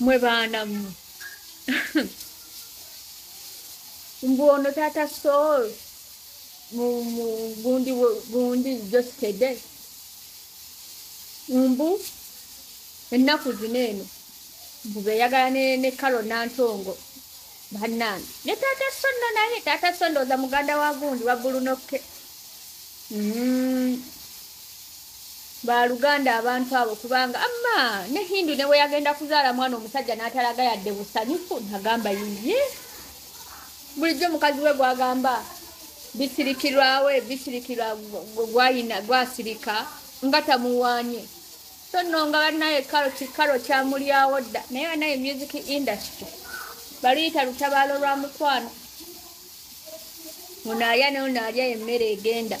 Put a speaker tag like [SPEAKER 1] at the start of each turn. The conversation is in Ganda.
[SPEAKER 1] mwe baanamu mbu ono taata mu gundi gundi jostede mbu ennaku zino eno mbu beyagala ne, kalo nantongo bannange. Ne taata sonno naye taata sondooza muganda wa gundi wa bulunokke Mm. Baluganda abantu abo kubanga amma ne hindu ne weyagenda kuzaala mwana omusajja n'atalaga yadde busanyufu nagamba yiye bulijjo mukazi we gwagamba bisirikirwawe bisirikirwa gw- gwayina gwasirika nga tamuwaanye. So nno nga banaye kalo kyamulyawo dda naye banaye music industry baluyita lutabaalo lwa mukwano. Ono alya ne ono alya emmere egenda